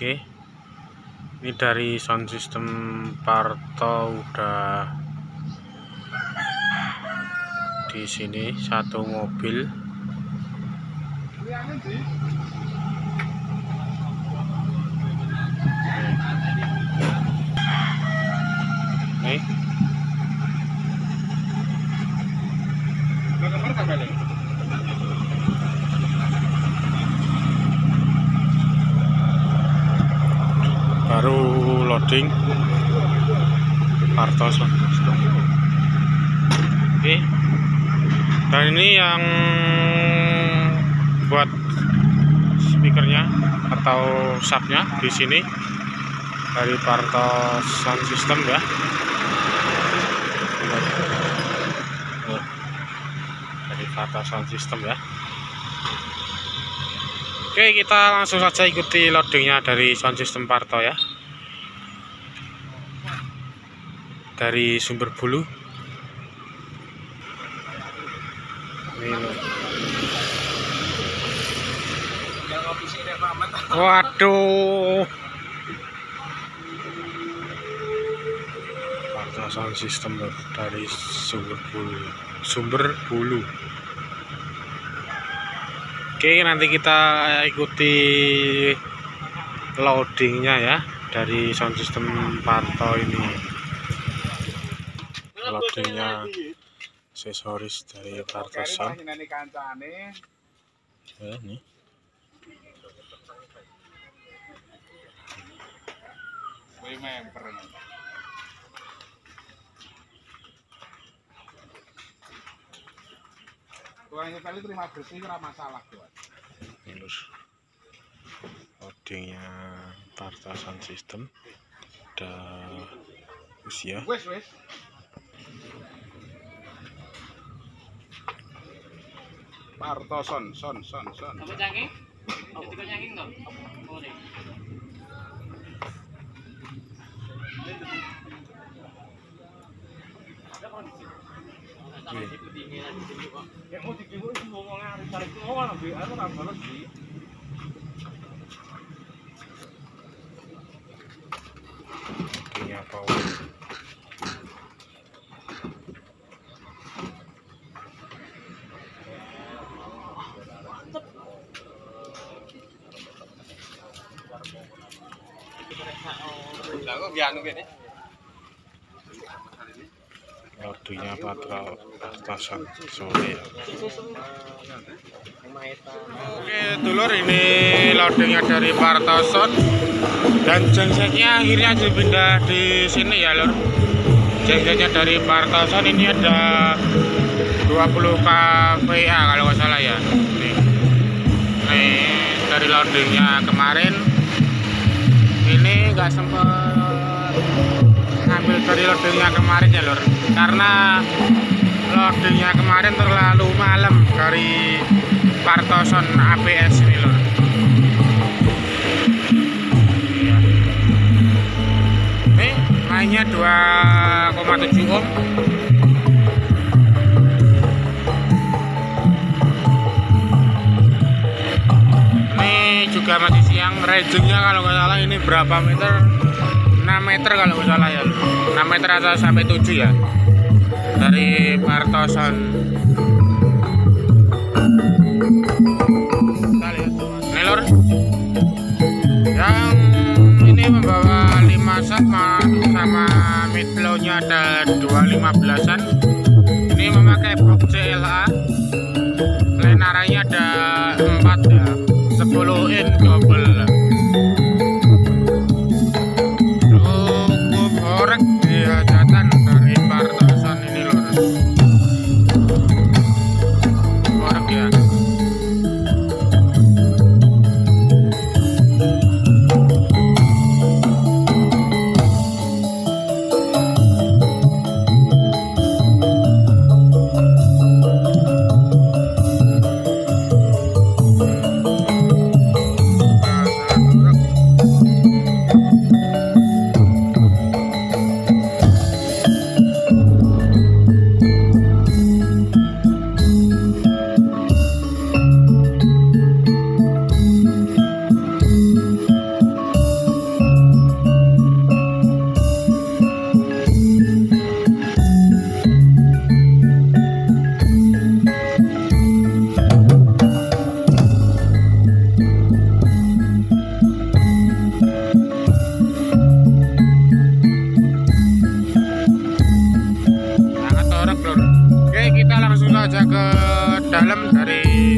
Oke. Ini dari sound system Parto udah di sini satu mobil. Baru loading. Partos oke. Dan ini yang buat speakernya atau subnya di sini. Dari Partos Sound System ya. Dari Partos Sound System ya. Oke kita langsung saja ikuti loadingnya dari sound system Parto ya dari sumber bulu. Waduh. Parto sound system dari sumber bulu. Sumber bulu. Oke nanti kita ikuti loadingnya ya dari sound system Parto ini loadingnya aksesoris dari Parto Sound ya, nih Tuanya kali terima bersih ora masalah tuan. Terus loadingnya Parto Sound System ada usia Wes wes. Parto son son son son. Apa cangking? Apa tiga cangking toh? Boleh. Ya mau dikibu itu ngomongnya harus cari ngomong lebih aku nggak balas sih. Ngene. loadingnya Parto Parto Sound sore ya. Oke dulur ini loadingnya dari Partoson dan gensetnya akhirnya dipindah di sini ya lur gensetnya dari Partoson ini ada 20 kVA kalau nggak salah ya nih nih dari loadingnya kemarin ini nggak sempat ngambil dari loadingnya kemarin ya lur. Karena loadingnya kemarin terlalu malam dari Partoson ABS ini Iya. ini mainnya 2,7 ohm. Ini juga masih siang rangingnya kalau nggak salah ini berapa meter 6 meter kalau nggak salah ya. 6 meter atau sampai 7 ya. Dari Martoson ini lor. Yang ini membawa 5 set sama mid nya ada 2 15an ke dalam dari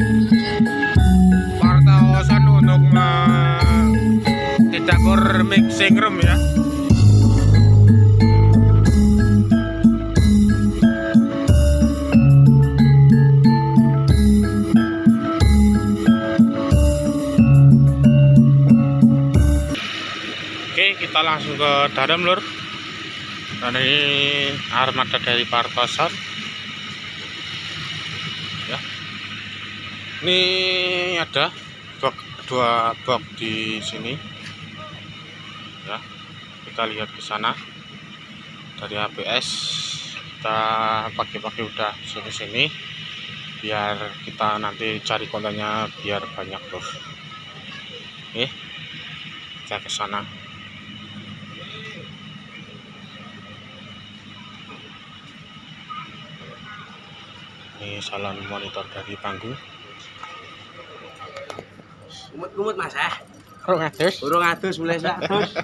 Partaosan untuk mencecakur mixing room ya. Oke kita langsung ke dalam lur. Dan ini armada dari Partosan ini ada dua, dua box di sini. Ya kita lihat ke sana. Dari ABS kita pakai-pakai udah sini-sini biar kita nanti cari kontennya biar banyak lur oke kita ke sana. Ini salon monitor dari panggung Umut-umut Mas ah. Kok ngadus? Urung adus mulai sak adus.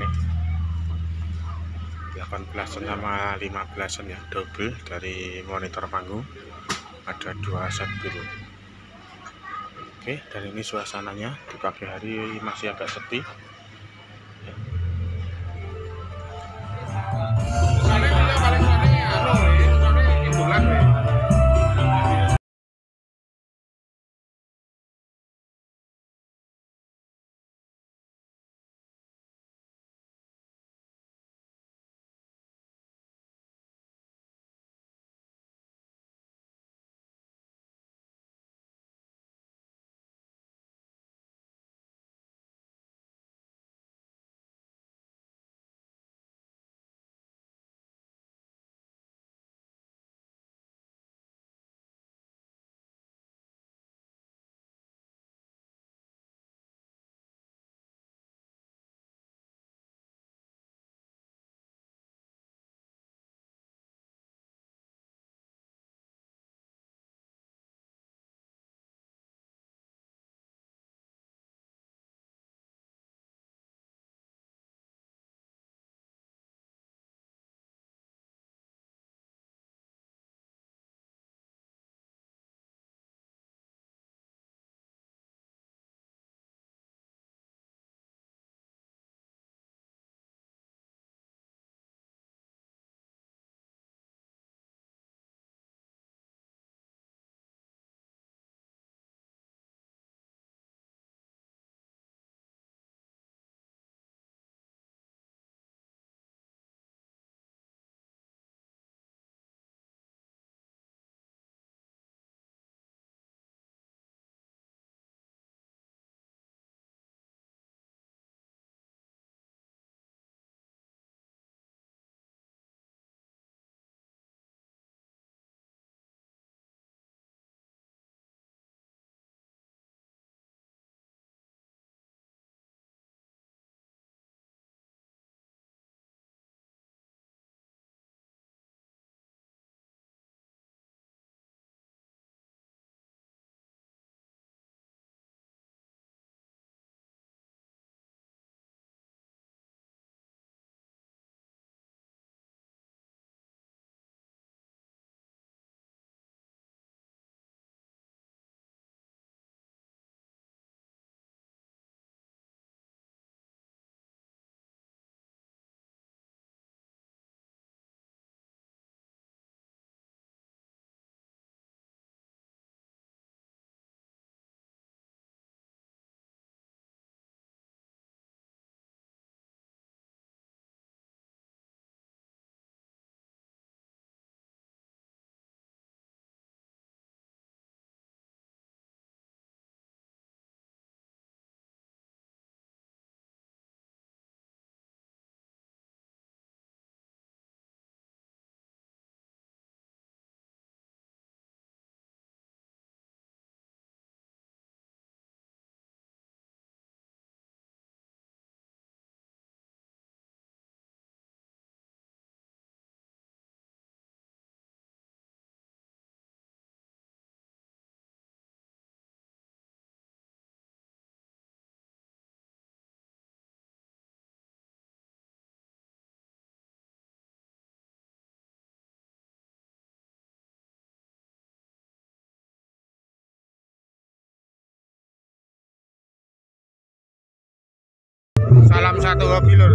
Nih. 18 sama 15 ya double dari monitor panggung ada dua set biru oke dan ini suasananya di pagi hari masih agak sepi dalam satu hobi lur